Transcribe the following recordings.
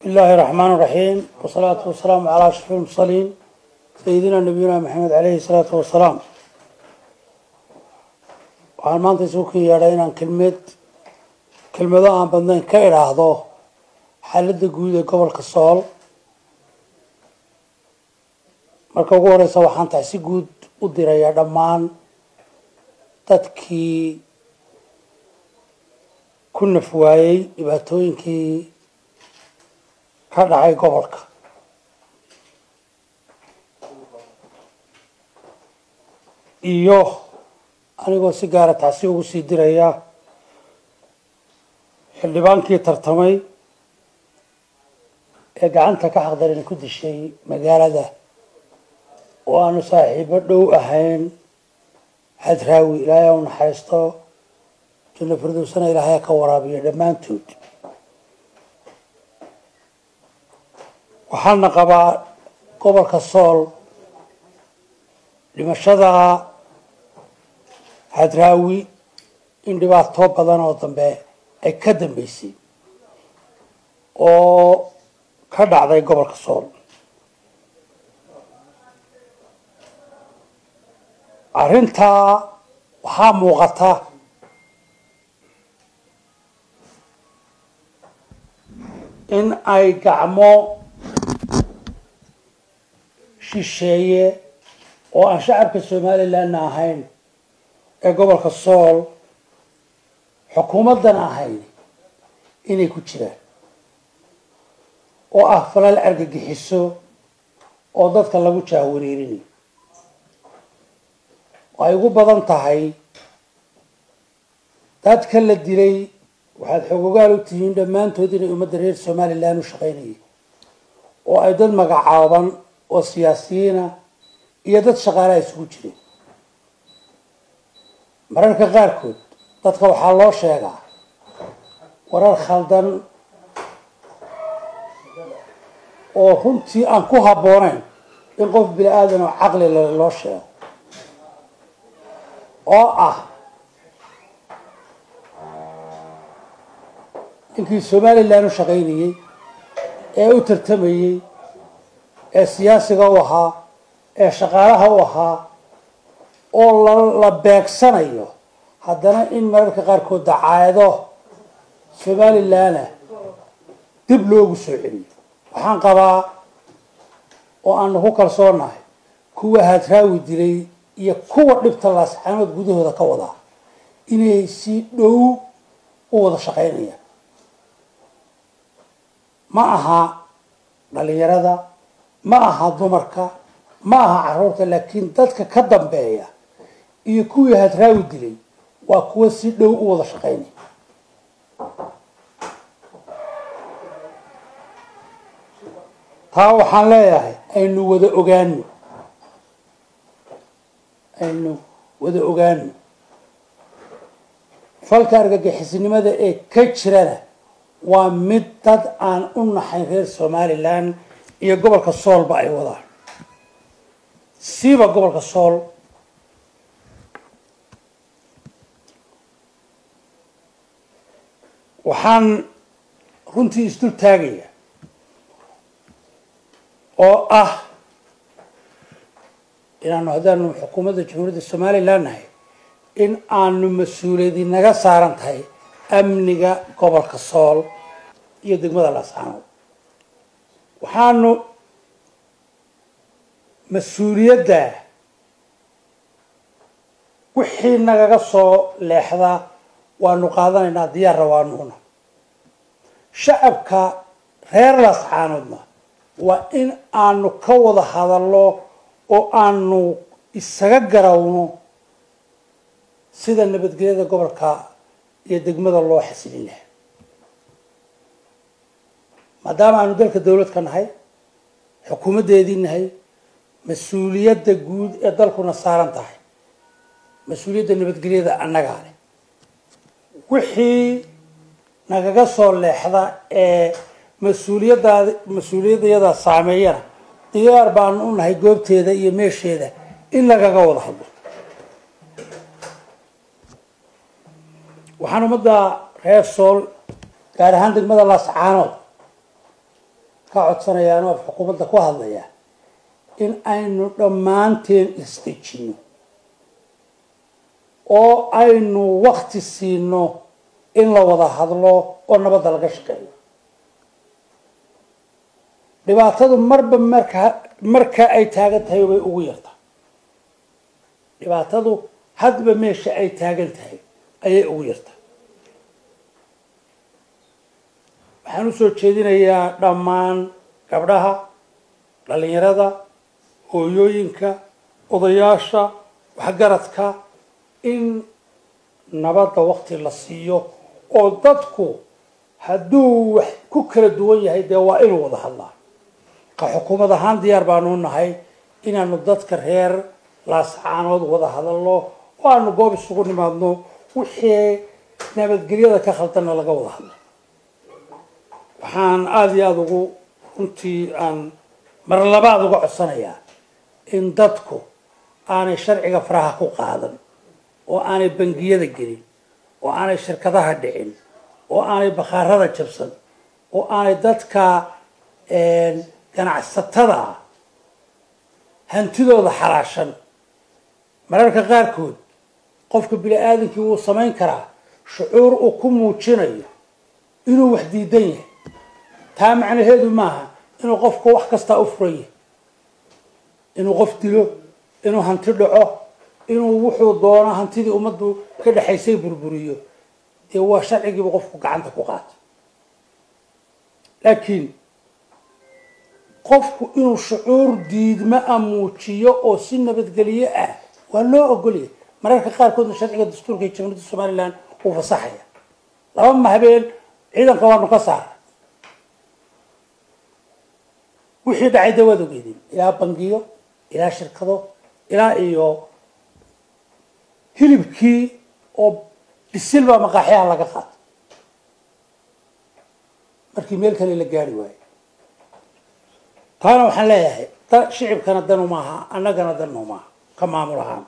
بسم الله الرحمن الرحيم والصلاة والسلام على أشرف المرسلين سيدنا نبينا محمد عليه الصلاة والسلام waxaan maanta isugu ken yeedhay inaan kelmed kelmado aan badnayn ka idhaahdo xaaladda guud ee gobolka sool marka ugu horeysa waxaan tahay si guud u dirayaa dhammaan dadkii ku naf waayey dhibaatooyinkii ka dhacay gobolka iyo anigoo si gaara tacsi ugu sii diraya xildhibaankii tartamay ee gacanta ka xaqdarin ku dishay magaalada oo aanu saaxiibo dhow ahayn hadraawi ilaahay u naxariisto janno firdowsana ilaahay ka waraabiyo dhammaantood waxaana qabaa gobolka sool dhimashada hadraawi in dhibaato badan oo dambe ay ka dambeysay oo ka dhacday gobolka sool. Arrintaa waxaa muuqata in ay gacmo shisheeye oo aan shacabka somalilandna ahayn ee gobolka sool xukuumaddana ahayn inay ku jiraan. Oo ah falal argagixiso oo dadka lagu jaahwareerinayo ay ugu badan tahay dadka la dilay waxaad xogogaal u tihiin dhammaantood inay ummadda reer somaliland u shaqaynayay oo ay dad magacaaban oo siyaasiyiina iyo dad shaqaalaha isugu jireen. Mararka qaarkood dadka waxaa loo sheegaa warar khaldan oo runtii aan ku habboonayn in qof bini aadan oo caqli le loo sheego. Oo ah ninkii somaliland u shaqaynayey ee u tartamayey ee siyaasiga u ahaa ee shaqaalaha u ahaa oo la beegsanayo haddana in mararka qaarkood dacaayado somalilandna dib loogu soo celiyo. Waxaan qabaa oo aanu ku kalsoonahay kuwa hadraawi dilay iyo kuwa dhibta laasxaanood gudahooda ka wadaa inay si dhow u wada shaqaynayaan. Ma aha dhalinyarada ma aha dumarka ma aha carruurta laakiin dadka ka dambeeya iyo kuwii hadraawi dilay waa kuwa si dhow u wada shaqaynaya taa waxaan leeyahay aynu wada ogaano aynu wada ogaano falka argagixisnimada ee ka jirana waa mid dad aan u naxayn reer somaliland iyo gobolka soolba ay wadaan. Siiba gobolka sool. Waxaan runtii isdul taagaya oo ah inaanu haddaanu xukuumadda jamhuuriyadda somaliland nahay in aanu mas'uuliyadi naga saaran tahay amniga gobolka sool iyo degmada laascaanood waxaanu mas'uuliyadda wixii nagaga soo leexdaa waanu qaadanaynaa diyaarra waanuuna shacabka reer laascaanoodna waa in aanu ka wada hadalno oo aanu isaga garawno sida nabadgelyada gobolka iyo degmada loo xasilin laha maadaama aanu dalka dawlad ka nahay xukuumaddeedii nahay mas'uuliyadda guud ee dalkuna saaran tahay. Mas'uuliyadda nabadgelyada annagaa leh. Wixii nagaga soo leexda ee mas'uuliyaddaad mas'uuliyadayada saameeyana diyaar baanu u nahay goobteeda iyo meesheeda in lagaga wada hadlo. Waxaan ummadda reer sool gaar ahaan degmada laascaanood ka codsanayaano af xukuumadda ku hadlaya in aynu dhammaanteen isdejino oo aynu wakti siino in la wada hadlo oo nabadda laga shaqeeyo dhibaatadu marba marka marka ay taagan tahay bay ugu yartaa dhibaatadu hadba meesha ay taagan tahay ayay ugu yartaa waxaan u soo jeedinayaa dhammaan gabdhaha dhalinyarada hooyooyinka odayaasha waxgaradka in nabadda wakti la siiyo oo dadku hadduu wax ku kala duwan yahay dee waa inuu wada hadlaa. Ka xukuumad ahaan diyaar baanu nahay inaanu dadka reer laascaanood wada hadalno oo aanu goob isugu nimaadno wixii nabadgelyada ka khaldanna laga wada hadlo waxaan aada iyo aada ugu runtii aan mar labaad uga codsanayaa in dadku aanay sharciga faraha ku qaadan oo aanay bangiyada gelin oo aanay shirkadaha dhicin oo aanay bakhaarada jabsan oo aanay dadka ganacsatada hantidooda xalaashan. Mararka qaarkood qofka bini aadamkii wuu samayn karaa shucuur uu ku muujinayo inuu wax diidan yahay taa macnaheedu maaha inuu qofku wax kastaa u furan yahay inuu qof dilo inuu hanti dhaco inuu wuxuu doono hantidii ummaddu ka dhexaysay burburiyo. Dee waa sharcigiiba qofku gacanta ku qaato laakiin qofku inuu shucuur diidma a muujiyo oo si nabadgelyo ah waa loo ogolyahay mararka qaarkoodna sharciga dastuurka iyo jamhuuriyadda somalilan wuu fasaxaya. Laba ma habeen ciidanka waanu ka saara wixii dhacay dee waad ogeydeen ilaa bangiyo ilaa shirkado ilaa iyo hilibkii oo bisil baa maqaaxyaha laga qaatay. Markii meel kale la gaari waayo. Taana waxaan leeyahay shicibkana danu maaha annagana danu maaha ka maamul ahaan.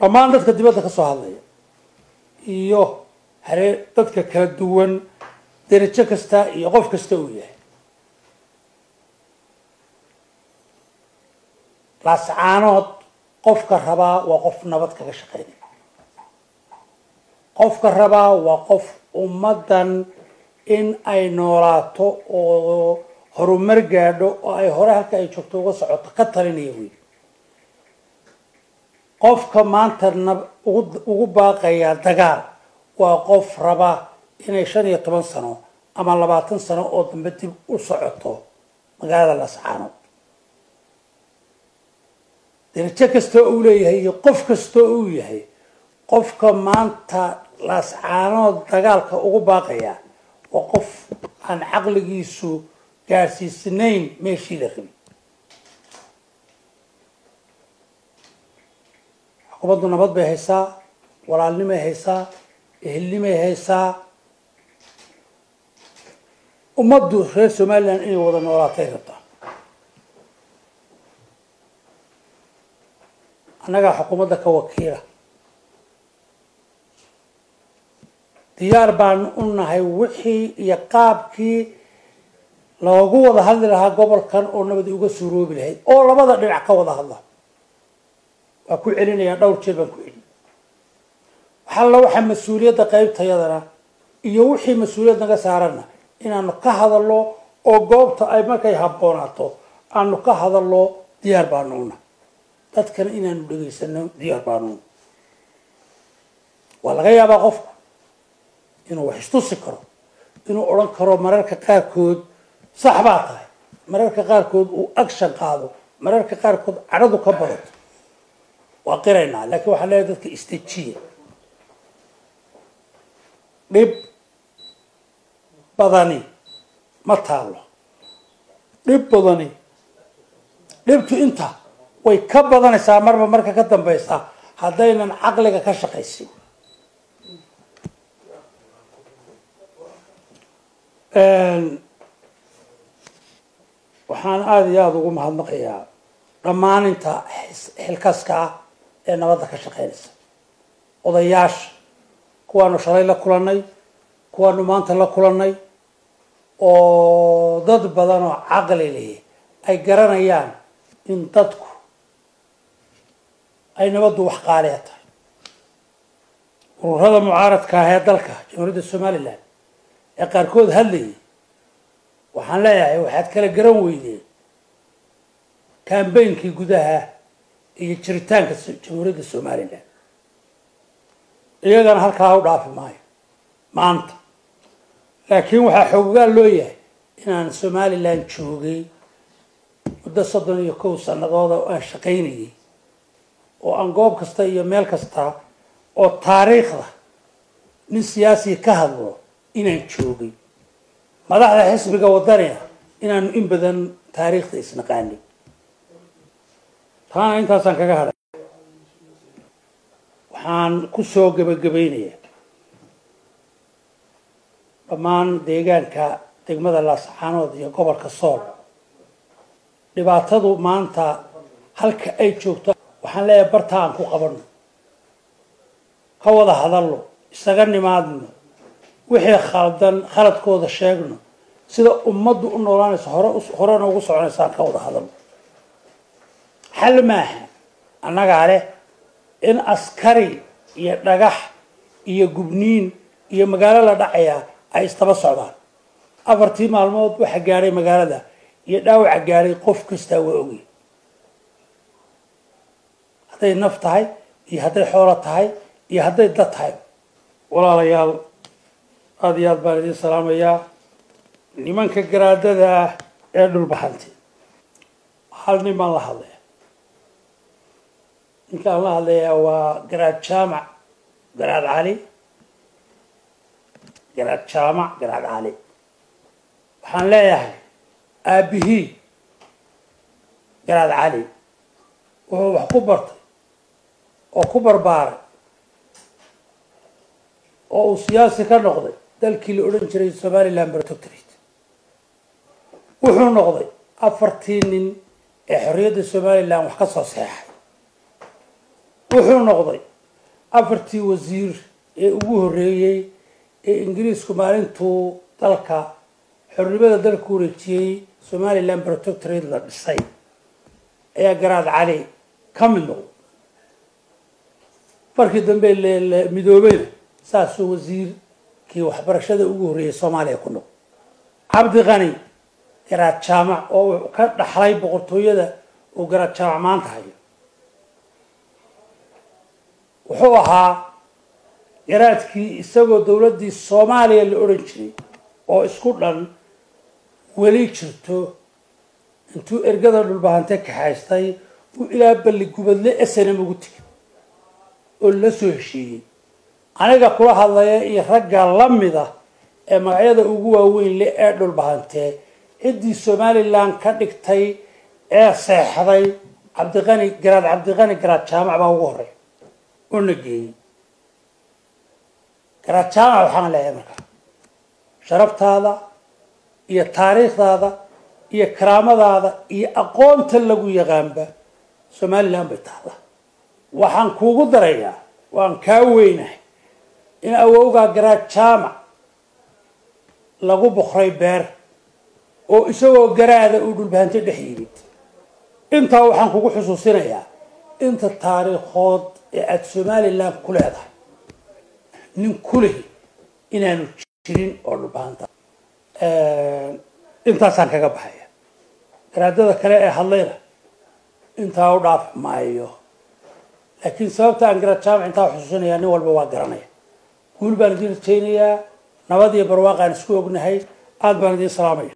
Dhammaan dadka dibadda ka soo hadlaya iyo haree dadka kala duwan derajo kasta iyo qof kasta uu yahay laascaanood qofka rabaa waa qof nabad kaga shaqeynaya qofka rabaa waa qof ummaddan in ay noolaato oo horumar gaadho oo ay hore halka ay joogto uga socoto ka talinaya wey qofka maanta nab ugu baaqayaa dagaal waa qof raba inay shan iyo toban sano ama labaatan sano oo dambe dib u socoto magaalada lascaanood derajo kastoo uu leeyahay iyo qof kastoo uu yahay qofka maanta laascaanood dagaalka ugu baaqaya waa qof aan caqligiisu gaadhsiisnayn meeshii la rabi xukuumaddu nabad bay haysaa walaalnimay haysaa ehelnimay haysaa. Ummaddu reer somalilan inay wada noolaatay rabtaa annagaa xukuumadda ka wakiila. Diyaar baanu u nahay wixii iyo qaabkii loogu wada hadli lahaa gobolkan oo nabadi uga suuroobi lahayd oo labada dhinac ka wada hadla. Waa ku celinayaa dhowr jeer baan ku celin. Waxalla waxaa mas'uuliyadda qaybtayadana iyo wixii mas'uuliyad naga saarana inaanu ka hadalno oo goobta ay markay habboonaato aanu ka hadalno diyaar baanu una dadkana inaanu dhegaysano diyaar baanu. Waa laga yaabaa qofku inuu wax istusi karo inuu odhan karo mararka qaarkood sax baa tahay mararka qaarkood uu action qaado mararka qaarkood cadhadu ka badato waa qiraynaa laakiin waxaan leeyahay dadka istajiya. Dhib badani ma taalo dhib badani dhibtu inta way ka badanaysaa marba marka ka dambaysa haddaynan caqliga ka shaqaysin. Waxaan aada iyo aada ugu mahadnaqayaa dhammaaninta xilkaska ah ee nabadda ka shaqeynaysa odayaasha kuwaanu shalay la kulannay kuwaanu maanta la kulannay oo dad badan oo caqli leh ay garanayaan in dadku ay nabaddu wax qaaliya tahay. Ururada mucaaradka ah ee dalka jamhuuriyadda somalilan ee qaarkood hadlayay waxaan leeyahay waxaad kala garan weydeen kambeynkii gudaha iyo jiritaanka jamhuuriyadda somalilan. Iyagana halkaa u dhaafi maayo maanta. Laakiin waxaa xoogaal loo yahay inaan somalilan joogay muddo soddon iyo kow sannadood oo aan shaqaynayay oo aan goob kasta iyo meel kasta oo taariikhda nin siyaasiga ka hadlo inaan joogay. Madaxda xisbiga wadaniga inaanu in badan taariikhda isnaqaanay taana intaasaan kaga hadhay waxaan ku soo gebagabaynayaa dhammaan deegaanka degmada laascaanood iyo gobolka sool. Dhibaatadu maanta halka ay joogto waxaan leeyahay bartaa aan ku qabanno. Ka wada hadalno isaga nimaadno wixii khaldan khaladkooda sheegno sida ummaddu u noolaanayso hore horena ugu soconaysaan ka wada hadalno. Xal maaha annagaa leh in askari iyo dhagax iyo gubniin iyo magaalo la dhacayaa ay istaba socdaan. Afartii maalmood waxa gaadhay magaalada iyo dhaawaca gaadhay qof kastaa waa ogey hadday naf tahay iyo hadday xoolo tahay iyo hadday dad tahay. Walaalayaal aada iyo aad baan idiin salaamayaa. Nimanka garaadada ah ee dhulbaxanti. Hal nin baan la hadlaya ninkaan la hadlayaa waa garaad jaamac garaad cali. Garaad jaamac garaad cali. Waxaan leeyahay aabihii garaad cali. Wuxuu wax ku bartay oo ku barbaaray oo uu siyaasi ka noqday dalkii la odhan jiray somaliland protectorate. Wuxuu noqday afartii nin ee xorriyadda somaliland wax ka soo seexay. Wuxuu noqday afartii wasiir ee ugu horreeyey ee ingiriisku maalintuu dalka xornimada dalku wareejiyey somaliland protectorate la dhisay. Ayaa garaad cali ka mid noqday markii dambe midoobeyna saasuu wasiirkii waxbarashada ugu horreeyey soomaaliya ku noqday cabdi qani garaad jaamac oo ka dhaxlay boqortooyada uu garaad jaamac maanta hayo. Wuxuu ahaa garaadkii isagoo dowladdii soomaaliya la odhan jiray oo isku dhan weli jirto intuu ergada dhulbahante kaxaystay uu ilaa balli gubadle snm ugu tegay oo la soo heshiiyey aniga kula hadlaya iyo ragga la mida ee magacyada ugu waaweyn le ee dhulbahantee ciddii somalilan ka dhigtay ee seexday cabdiqani garaad cabdiqani garaad jaamac baa ugu horey oo na geeyey garaad jaamac waxaan leeyahay markaa sharaftaada iyo taariikhdaada iyo karaamadaada iyo aqoonta lagu yaqaanba somalilan bay taalla waxaan kuugu darayaa waan kaa weynahay in awowgaa garaad jaamac lagu bukray beer oo isagoo garaada uu dhulbahanto dhex yimid. Intaa waxaan kugu xusuusinayaa inta taariikhood ee aada somalilan ku leedahay nin kulehi inaanu jirin oo dhulbahanta intaasaan kaga baxaya garaadada kale ee hadlayna intaa u dhaaf maayo laakiin sababta aan garaad jaamac intaa xusuusinaya nin walba waa garanaya guul baan idiin rajaynayaa nabad iyo barwaaqaan isku ognahay aada baan idiin salaamaya